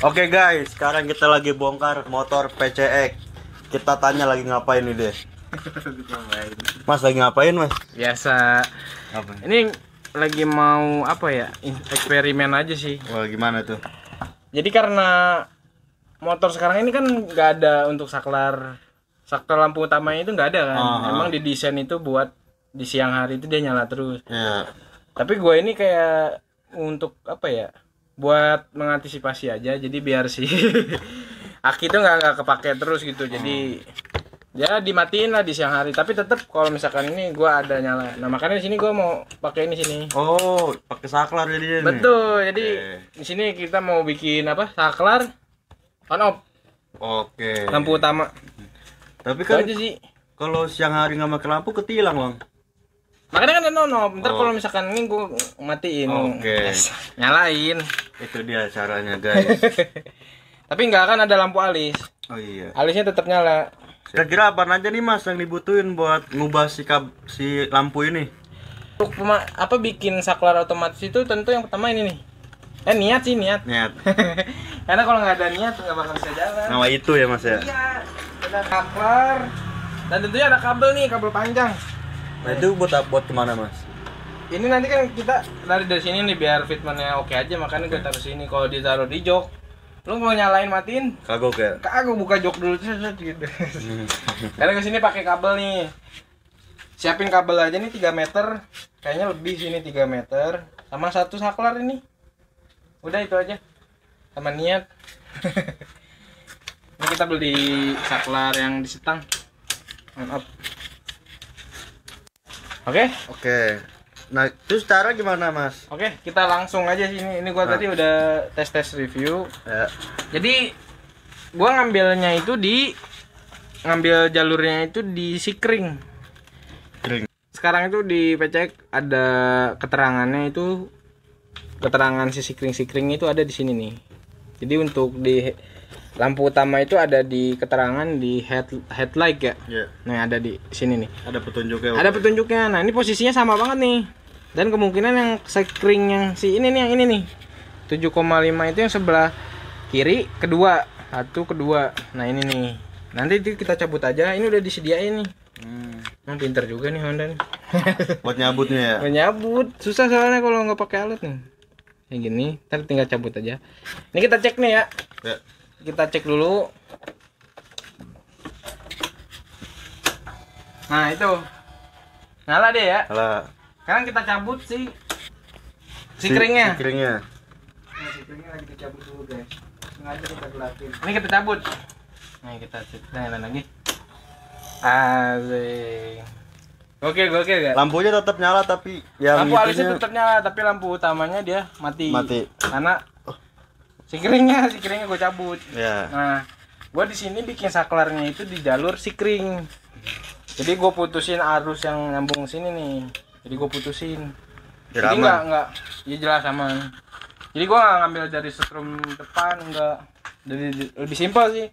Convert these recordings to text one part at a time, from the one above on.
Oke guys, sekarang kita lagi bongkar motor PCX. Kita tanya lagi ngapain nih deh. Mas lagi ngapain mas? Biasa. Apa? Ini lagi mau apa ya? Eksperimen aja sih. Wah gimana tuh? Jadi karena motor sekarang ini kan nggak ada untuk saklar saklar lampu utamanya itu nggak ada kan. Ah. Emang didesain itu buat di siang hari itu dia nyala terus. Ya. Tapi gue ini kayak untuk apa ya? Buat mengantisipasi aja. Jadi biar si aki itu nggak nggak kepake terus gitu. Jadi ya dimatiin lah di siang hari. Tapi tetap kalau misalkan ini gue ada nyala. Nah makanya di sini gue mau pakai ini sini. Oh, pakai saklar nih. Betul. Jadi Oke. di sini kita mau bikin apa? Saklar on off Oke. lampu utama. Tapi kan kalau siang hari nggak pakai lampu ketilang bang. Makanya kan ada on off. Ntar Oh. kalau misalkan ini gue matiin. Oke. Nyalain. Itu dia caranya guys. Tapi nggak akan ada lampu alis. Oh iya. Alisnya tetap nyala. Kira-kira apa aja nih mas yang dibutuhin buat ngubah si kab si lampu ini? Untuk apa bikin saklar otomatis itu tentu yang pertama ini nih. Eh niat sih niat. Niat. Karena kalau nggak ada niat nggak bakal bisa jalan. Nama itu ya mas ya. Iya. Ada saklar. Dan tentunya ada kabel nih, kabel panjang. Nah itu buat apa- buat ke mana mas? Ini nanti kan kita lari dari sini nih biar fitmentnya oke aja makanya gue taruh sini. Kalau ditaruh di jok, lu mau nyalain matiin, Kagok ya. kagak buka jok dulu set, gitu. Karena ke sini pakai kabel nih. Siapin kabel aja nih 3 meter. Kayaknya lebih sini 3 meter. Sama satu saklar ini. Udah itu aja. Sama niat. ini kita beli saklar yang disetang. On. Oke, Oke. Nah terus cara gimana mas? oke kita langsung aja sini. Ini gua Nah. tadi udah tes tes review. Ya. Jadi gua ngambilnya itu di ngambil jalurnya itu di Sikring. Kering. Sekarang itu di PCX ada keterangannya itu keterangan si Sikring-Sikring itu ada di sini nih. Jadi untuk di lampu utama itu ada di keterangan di head headlight ya. Ya. Nah, ada di sini nih. Ada petunjuknya. Ada petunjuknya. Nah, ini posisinya sama banget nih. Dan kemungkinan yang Sikring yang si ini nih yang ini nih. 7,5 itu yang sebelah kiri kedua satu kedua nah ini nih nanti itu kita cabut aja ini udah disediain nih Hmm. Nah, pinter juga nih Honda nih. Buat nyabutnya ya. Menyabut susah soalnya kalau nggak pakai alat nih. Kayak gini, ntar tinggal cabut aja. Ini kita cek nih ya. Ya. Kita cek dulu. Nah itu, nyala deh ya. Salah. Sekarang kita cabut si si keringnya. Si keringnya. Nah, si keringnya lagi dicabut dulu guys. Sengaja kita gelapin. Ini kita cabut. Nih kita cek. Nah, nyalain lagi. Asik. Oke, oke gak? Lampunya tetap nyala tapi yang lampu alisnya tetap nyala tapi lampu utamanya dia mati Mati. karena si keringnya si keringnya gue cabut. Ya. nah gue di sini bikin saklarnya itu di jalur si kering. Jadi gue putusin arus yang nyambung sini nih. Jadi gue putusin. Jadi aman. nggak nggak ya jelas aman. Jadi gue nggak ngambil dari setrum depan nggak. Dari lebih simpel sih.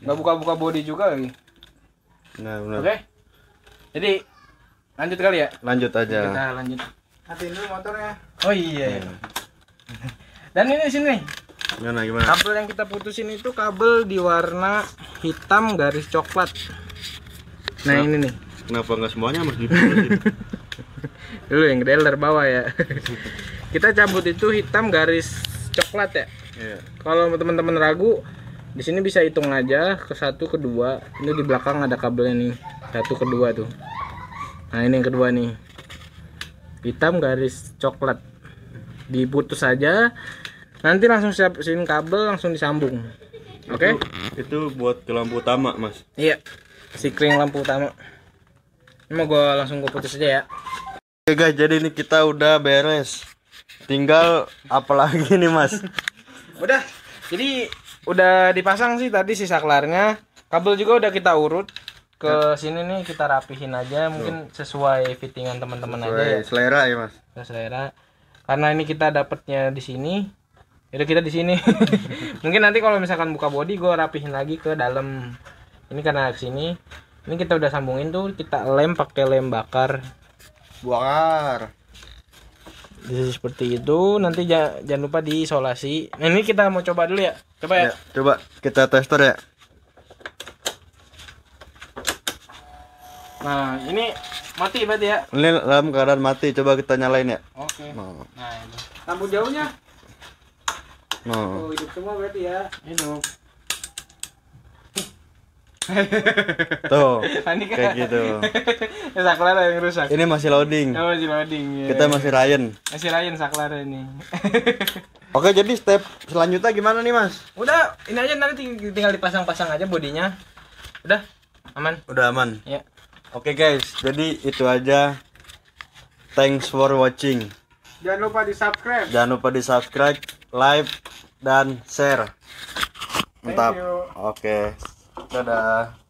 Nggak buka-buka body juga lagi. Nah, benar. oke? Jadi lanjut kali ya? Lanjut aja. kita lanjut. Matiin dulu motornya. Oh iya dan ini sini Gimana gimana? kabel yang kita putusin itu kabel di warna hitam garis coklat. Nah ini nih. Kenapa nggak semuanya harus diputusin? dulu yang dealer bawah ya. Kita cabut itu hitam garis coklat ya. Iya. kalau teman-teman ragu di sini bisa hitung aja ke satu kedua ini di belakang ada kabelnya nih. Satu kedua tuh. Nah ini yang kedua nih. Hitam garis coklat. Diputus saja nanti langsung siapin kabel langsung disambung. Oke? Itu, itu buat ke lampu utama, Mas. iya. Si kring lampu utama. Ini mau gua langsung gua putus aja ya. Oke guys, jadi ini kita udah beres. Tinggal apa lagi nih, Mas? udah. Jadi udah dipasang sih tadi si saklarnya kabel juga udah kita urut. Ke sini nih kita rapihin aja. Mungkin sesuai fittingan teman-teman aja ya. Sesuai selera ya, Mas. sesuai selera. Karena ini kita dapatnya di sini Yaudah kita di sini mungkin nanti kalau misalkan buka body gue rapihin lagi ke dalam ini karena ke sini ini kita udah sambungin tuh kita lem pakai lem bakar Bakar. Jadi seperti itu nanti ja- jangan lupa diisolasi nah, ini kita mau coba dulu ya Coba ya. Ya, coba kita tester ya. Nah, ini mati berarti ya. Ini dalam keadaan mati, coba kita nyalain ya. Oke. Nah, Nah, ini. Lampu jauhnya. Nah. Oh, hidup semua berarti ya. Hidup. Tuh, Panik kayak gitu. ya, saklar yang rusak. Ini masih loading. Oh, masih loading. ya. Kita masih Ryan. masih lain saklar ini. Oke, jadi step selanjutnya gimana nih, Mas? Udah, ini aja nanti ting- tinggal dipasang-pasang aja bodinya. Udah, aman. Udah aman. Ya. Oke, guys. Jadi itu aja. Thanks for watching. Jangan lupa di-subscribe. Jangan lupa di-subscribe, like, dan share. Mantap. Oke. Dadah.